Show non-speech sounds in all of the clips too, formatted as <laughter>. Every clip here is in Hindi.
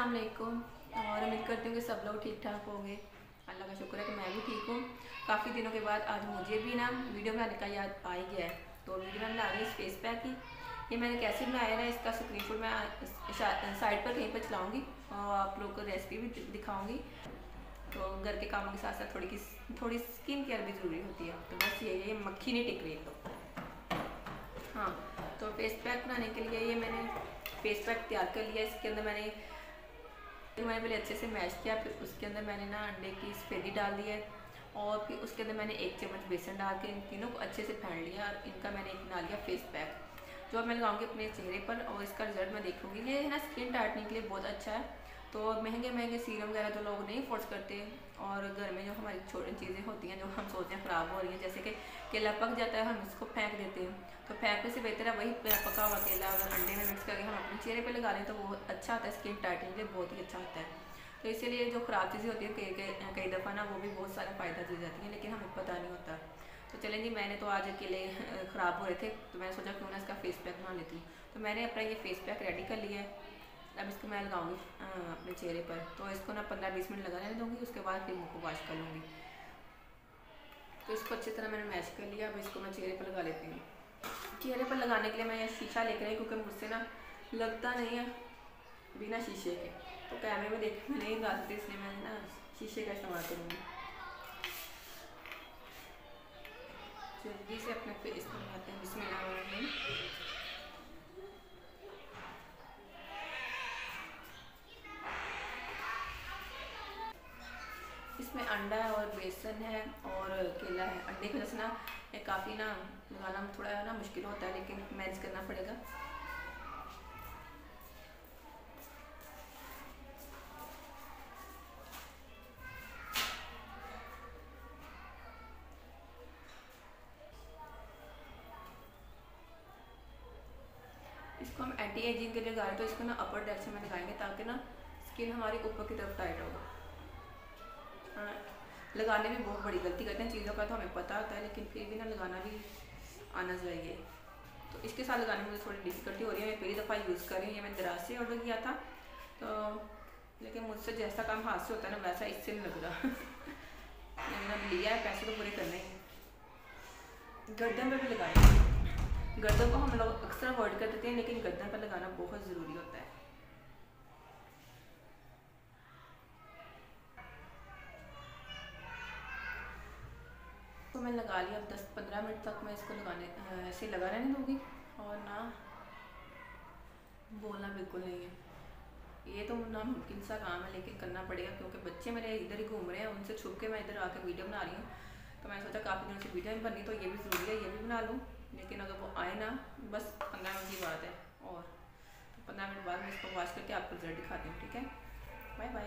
अस्सलाम वालेकुम और उम्मीद करती हूँ कि सब लोग ठीक ठाक होंगे। अल्लाह का शुक्र है कि मैं भी ठीक हूँ। काफ़ी दिनों के बाद आज मुझे भी ना वीडियो बनाने का याद आ ही गया है। तो वीडियो मैं बना रही हूँ फेस पैक की। ये मैंने कैसे बनाया ना, इसका स्क्रीन मैं साइड पर कहीं पर चलाऊँगी और आप लोग को रेसिपी भी दिखाऊँगी। तो घर के कामों के साथ साथ थोड़ी की थोड़ी स्किन केयर भी ज़रूरी होती है। तो बस ये ये मक्खी नहीं टिक रही तो। हाँ तो फेस पैक बनाने के लिए ये मैंने फेस पैक तैयार कर लिया इसके अंदर मैंने मैंने पहले अच्छे से मैश किया, फिर उसके अंदर मैंने ना अंडे की सफेदी डाल दी है और फिर उसके अंदर मैंने एक चम्मच बेसन डाल के इन तीनों को अच्छे से फेंट लिया और इनका मैंने एक बना लिया फेस पैक जो मैं लगाऊँगी अपने चेहरे पर और इसका रिज़ल्ट मैं देखूँगी। ये है ना स्किन टाइटनिंग के लिए बहुत अच्छा है। तो महँगे महँगे सीरम वगैरह तो लोग नहीं फोर्स करते और घर में जो हमारी छोटी चीज़ें होती हैं, जो हम सोचते हैं ख़राब हो रही हैं, जैसे कि केला पक जाता है, हम इसको फेंक देते हैं। तो फेंकने से बेहतर है वही पका हुआ केला अगर अंडे में मिक्स करके हम चेहरे पे लगा लें तो वो अच्छा आता है स्किन टाइटनिंग के बहुत ही अच्छा होता है। तो इसीलिए जो ख़राब चीज़ें होती है, कई कई कई दफ़ा ना वो भी बहुत सारा फ़ायदा दे जाती है, लेकिन हमें पता नहीं होता। तो चलें जी, मैंने तो आज केले <laughs> ख़राब हो रहे थे तो मैंने सोचा क्यों ना इसका फेस पैक बना लेती। हूँ तो मैंने अपना ये फेस पैक रेडी कर लिया है। अब इसको मैं लगाऊँगी अपने चेहरे पर। तो इसको ना पंद्रह बीस मिनट लगा रहने दूँगी, उसके बाद फिर मुँह को वॉश कर लूँगी। तो इसको अच्छी तरह मैंने मैश कर लिया, अब इसको मैं चेहरे पर लगा लेती हूँ। चेहरे पर लगाने के लिए मैं शीशा लेकर आई, क्योंकि मुझसे ना लगता नहीं है। बिना शीशे के। तो कैमरे में देख मैं नहीं लगाती इसलिए मैं ना शीशे का इस्तेमाल करूँगी। जल्दी से अपने फेस पर लगाते हैं जिसमें इसमें अंडा है और बेसन है और केला है। अंडे की वजह से ना काफ़ी ना लगाना थोड़ा ना मुश्किल होता है, लेकिन मैनेज करना पड़ेगा। इसको हम एंटी एजिंग के लिए रहे तो इसको ना अपर से में लगाएँगे ताकि ना स्किन हमारी ऊपर की तरफ़ टाइट होगा लगाने में बहुत बड़ी गलती करते हैं, चीज़ों का तो हमें पता होता है, लेकिन फिर भी ना लगाना भी आना चाहिए। तो इसके साथ लगाने में मुझे थोड़ी डिफ़िकल्टी हो रही है, मैं पहली दफ़ा यूज़ कर रही हूँ, ये मैंने दराज से ऑर्डर किया था। तो लेकिन मुझसे जैसा काम हाथ से होता है ना, वैसा इससे नहीं लग रहा। <laughs> मैंने लिया है, पैसे तो पूरे करने ही गर्दन पर भी लगाए गर्दन को हम लोग अक्सर अवॉइड कर देते हैं, लेकिन गर्दन पर लगाना बहुत ज़रूरी होता है। तो मैं लगा लिया, अब दस पंद्रह मिनट तक मैं इसको लगाने ऐसे लगा रहने दूँगी। और ना बोलना बिल्कुल नहीं है। ये तो नामुमकिन सा काम है, लेकिन करना पड़ेगा, क्योंकि बच्चे मेरे इधर ही घूम रहे हैं, उनसे छुप के मैं इधर आकर वीडियो बना रही हूँ। तो मैंने सोचा काफ़ी दिनों से वीडियो नहीं बनी तो ये भी ज़रूरी है, ये भी बना लूँ। लेकिन अगर वो आए ना, बस पंद्रह मिनट की बात है, और तो पंद्रह मिनट बाद मैं इसको वॉश करके आपको रिज़ल्ट दिखाती हूँ, ठीक है? बाय बाय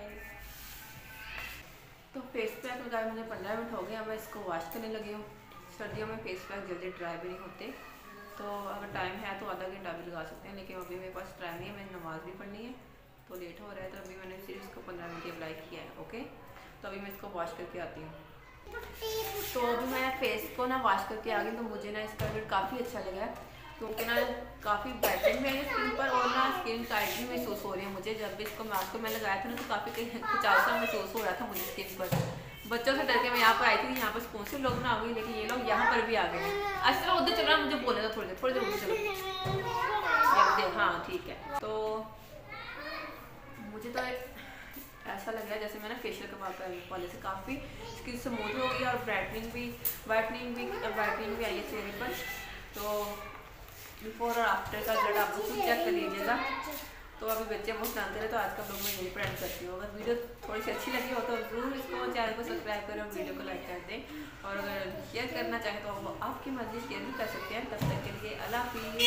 तो फेस पैक लगाए मुझे पंद्रह मिनट हो गए, अब मैं इसको वॉश करने लगी हूँ। सर्दियों में फेस पैक जल्दी ड्राई भी नहीं होते। तो अगर टाइम है तो आधा घंटा भी लगा सकते हैं, लेकिन अभी मेरे पास टाइम नहीं है, मैंने नमाज़ भी पढ़नी है। तो लेट हो रहा है तो अभी मैंने सिर्फ़ इसको पंद्रह मिनट अप्लाई किया है ओके तो अभी मैं इसको वॉश करके आती हूँ। तो अभी मैं फेस को ना वॉश करके आ गई तो मुझे ना इसका रिज़ल्ट काफ़ी अच्छा लगा है। क्योंकि ना काफ़ी ब्राइटन भी है स्किन पर और ना स्किन टाइट भी महसूस हो रही है मुझे। जब भी इसको मास्क मैं लगाया था ना तो काफ़ी कुछ सा महसूस हो रहा था मुझे स्किन पर। बच्चों से डर के मैं यहाँ पर आई थी, यहाँ पर कौन से लोग ना आ गई लेकिन ये लोग यहाँ पर भी आ गए। अच्छा चलो उधर चल रहा मुझे बोलने दो थोड़ी देर थोड़ी देर उधर चलो। हाँ ठीक है। तो मुझे तो ऐसा लग रहा है जैसे मैंने फेशियल करवा वाले से काफ़ी। स्किन स्मूथ हो गई और ब्राइटनिंग भी वाइटनिंग भी वाइटनिंग भी आई है चेहरे पर। तो बिफोर और आफ्टर का रिज़ल्ट आप लोग चेक कर लीजिएगा। तो अभी बच्चे बहुत जानते रहे तो आज का ब्लॉग मैं यही प्रेंड करती हूँ। अगर वीडियो थोड़ी सी अच्छी लगी हो तो ज़रूर इसको चैनल को सब्सक्राइब करें और वीडियो को लाइक कर दें। और अगर शेयर करना चाहें तो आपकी मर्ज़ी शेयर भी कर सकते हैं। तब तक के लिए अल्लाह हाफिज़।